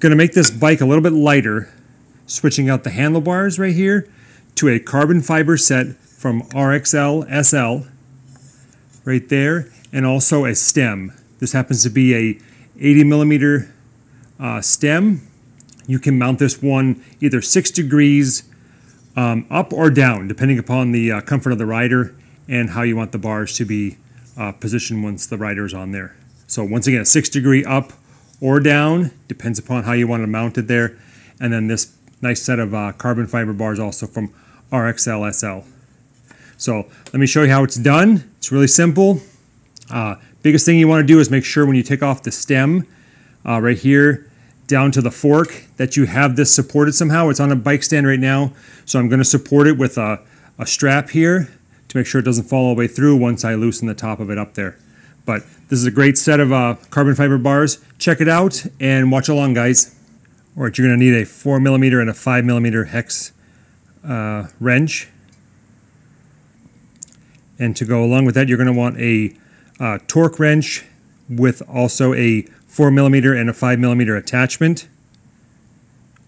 Going to make this bike a little bit lighter, switching out the handlebars right here to a carbon fiber set from RXL SL right there, and also a stem. This happens to be a 80 millimeter uh, stem. You can mount this one either six degrees um, up or down, depending upon the uh, comfort of the rider and how you want the bars to be uh, positioned once the rider is on there. So once again, a six degree up or down, depends upon how you want it there. And then this nice set of uh, carbon fiber bars also from RXL SL. So let me show you how it's done. It's really simple. Uh, biggest thing you want to do is make sure when you take off the stem uh, right here down to the fork that you have this supported somehow. It's on a bike stand right now, so I'm going to support it with a, a strap here to make sure it doesn't fall all the way through once I loosen the top of it up there. But this is a great set of uh, carbon fiber bars. Check it out and watch along, guys. All right, you're going to need a 4 millimeter and a 5 millimeter hex uh, wrench. And to go along with that, you're going to want a uh, torque wrench with also a 4 millimeter and a 5 millimeter attachment.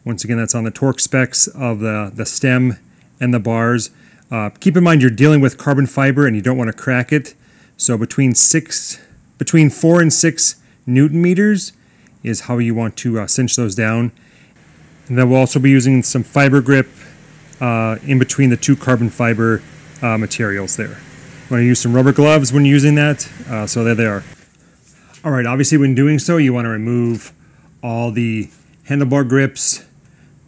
Once again, that's on the torque specs of the, the stem and the bars. Uh, keep in mind you're dealing with carbon fiber and you don't want to crack it. So between six, between four and six newton meters is how you want to uh, cinch those down. And then we'll also be using some fiber grip uh, in between the two carbon fiber uh, materials there. You want to use some rubber gloves when using that. Uh, so there they are. All right, obviously when doing so, you want to remove all the handlebar grips,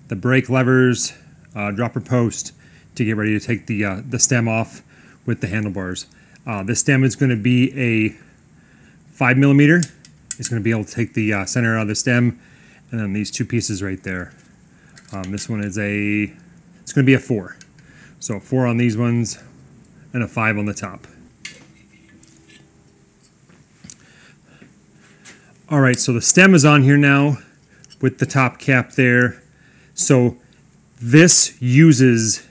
the brake levers, uh, dropper post to get ready to take the, uh, the stem off with the handlebars. This stem is going to be a five millimeter. is going to be able to take the uh, center out of the stem and then these two pieces right there. Um, this one is a, it's going to be a four. So four on these ones, and a 5 on the top. All right, so the stem is on here now with the top cap there. So this uses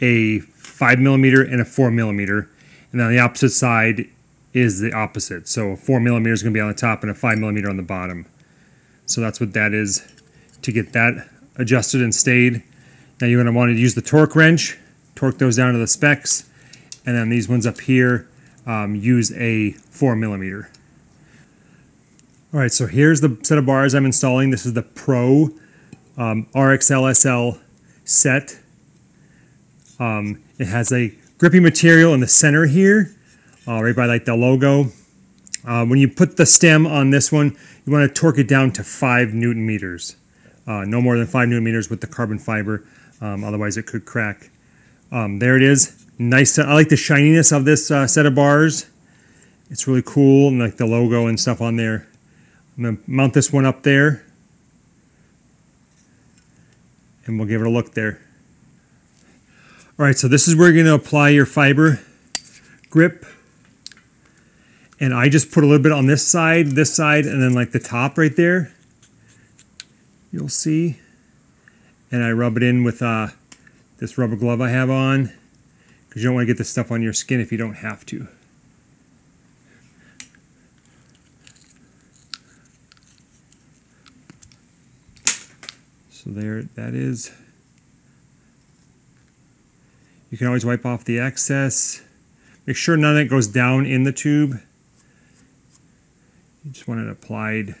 a 5 millimeter and a 4 millimeter, and on the opposite side is the opposite. So a 4 millimeter is going to be on the top and a 5 millimeter on the bottom. So that's what that is to get that adjusted and stayed. Now you're going to want to use the torque wrench, torque those down to the specs, and then these ones up here um, use a 4 millimeter. All right, so here's the set of bars I'm installing. This is the Pro um, RXLSL set. Um, it has a grippy material in the center here, uh, right by like the logo. Uh, when you put the stem on this one, you want to torque it down to 5 newton meters. Uh, no more than 5 newton meters with the carbon fiber, um, otherwise it could crack. Um, there it is nice. I like the shininess of this uh, set of bars. It's really cool, and like the logo and stuff on there. I'm gonna mount this one up there, and we'll give it a look there. All right, so this is where you're gonna apply your fiber grip. And I just put a little bit on this side, this side, and then like the top right there. You'll see. And I rub it in with uh, this rubber glove I have on because you don't want to get this stuff on your skin if you don't have to. So there that is. You can always wipe off the excess. Make sure none of it goes down in the tube. You just want it applied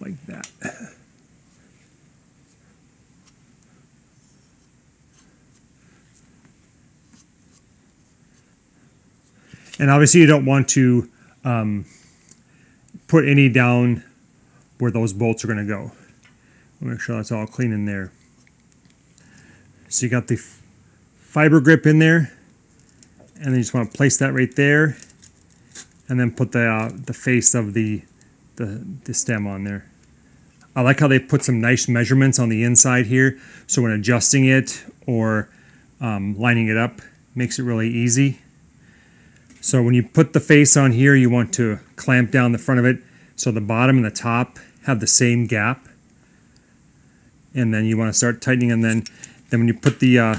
like that. And obviously you don't want to um, put any down where those bolts are going to go. Make sure that's all clean in there. So you got the fiber grip in there, and then you just want to place that right there, and then put the uh, the face of the, the the stem on there. I like how they put some nice measurements on the inside here, so when adjusting it or um, lining it up, makes it really easy. So when you put the face on here, you want to clamp down the front of it so the bottom and the top have the same gap. And then you want to start tightening and then, then when you put the uh,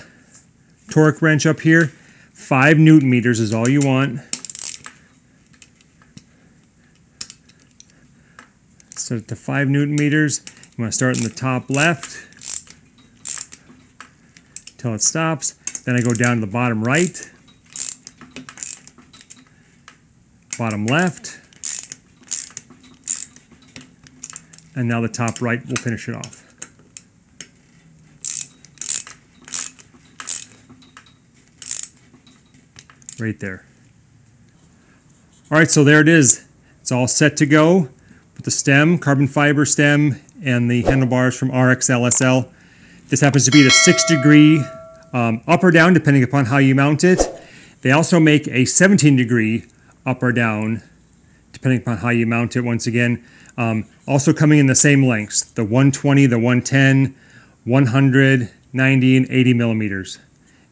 torque wrench up here, 5 newton meters is all you want. Set it to 5 newton meters. You want to start in the top left till it stops. Then I go down to the bottom right, bottom left, and now the top right will finish it off. Right there. All right, so there it is. It's all set to go with the stem, carbon fiber stem, and the handlebars from RXLSL. This happens to be the six degree um, up or down, depending upon how you mount it. They also make a 17 degree up or down, depending upon how you mount it. Once again, um, also coming in the same lengths, the 120, the 110, 100, 90, and 80 millimeters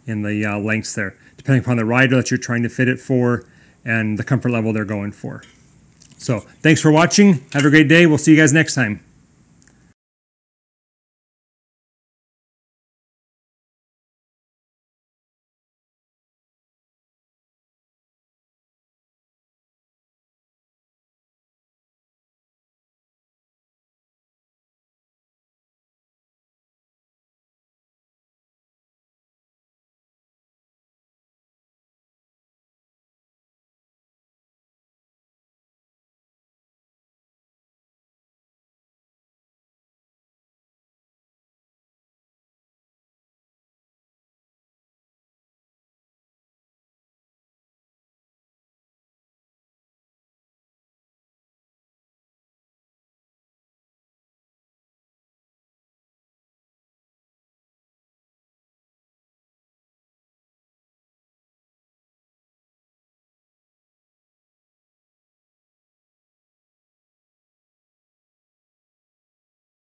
in the uh, lengths there, depending upon the rider that you're trying to fit it for and the comfort level they're going for. So thanks for watching. Have a great day. We'll see you guys next time.